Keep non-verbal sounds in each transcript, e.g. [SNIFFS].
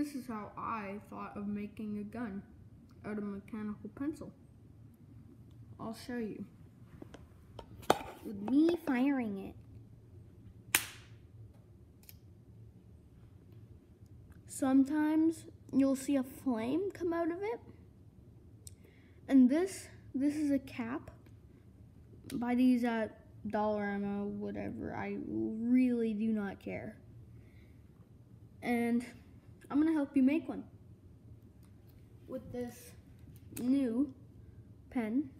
This is how I thought of making a gun out of mechanical pencil. I'll show you. With me firing it. Sometimes you'll see a flame come out of it. And this this is a cap. Buy these at Dollarama, whatever. I really do not care. And I'm gonna help you make one with this new pen.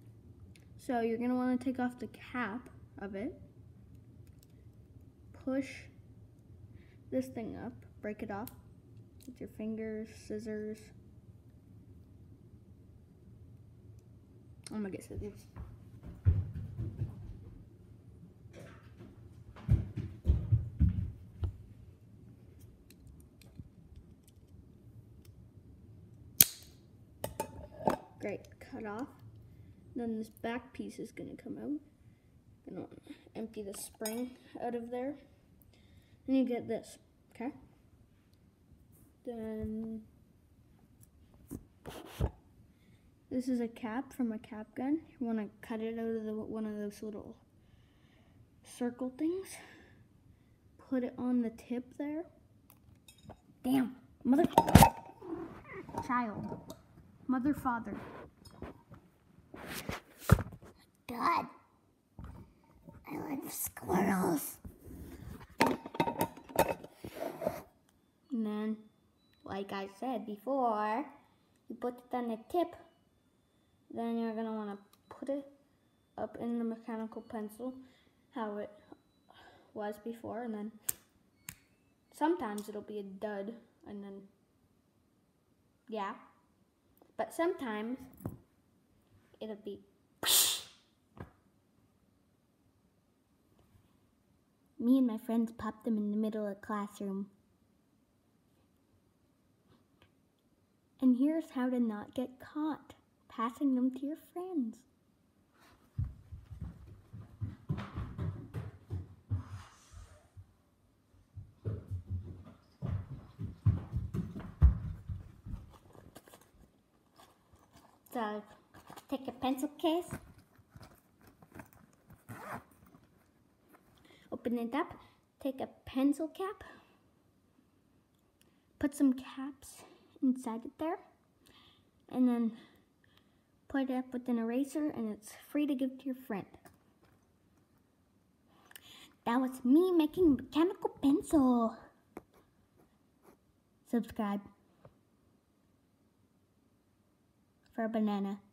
So you're gonna wanna take off the cap of it, push this thing up, break it off with your fingers, scissors. I'm gonna get scissors. Great, cut off. Then this back piece is gonna come out. Gonna empty the spring out of there. Then you get this, okay? Then this is a cap from a cap gun. You wanna cut it out of the, one of those little circle things. Put it on the tip there. Damn, mother, child, mother, father. God. I like squirrels. And then, like I said before, you put it on the tip. Then you're gonna wanna put it up in the mechanical pencil, how it was before, and then sometimes it'll be a dud, and then, yeah. But sometimes it'll be [SNIFFS] Me and my friends popped them in the middle of the classroom. And here's how to not get caught passing them to your friends. So, take a pencil case, open it up, take a pencil cap, put some caps inside it there, and then put it up with an eraser, and it's free to give to your friend. That was me making a mechanical pencil. Subscribe for a banana.